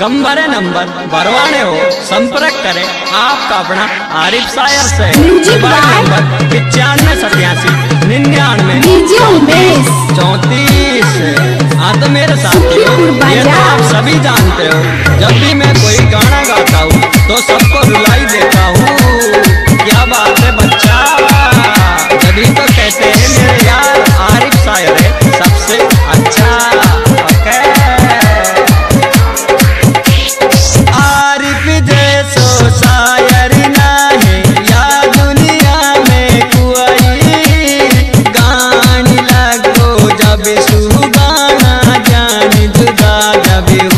Gambar number भरवाने हो संपर्क करें आपका अपना आरिफ सायर से। नंबर पिचानवे सत्यासी निन्यानवे। चौतीस। हाँ तो मेरे साथ ये तो आप सभी जानते हो। नबी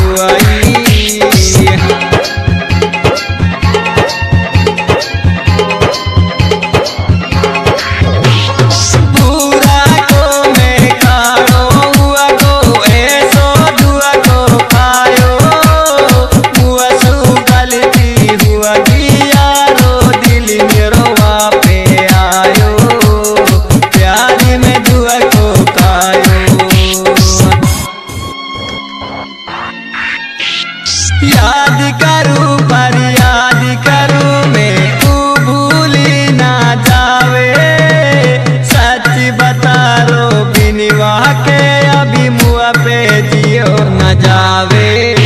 याद करूँ, पर याद करूँ, मैं तू भूली जावे। सच बता रो के अभी मुआ न जावे।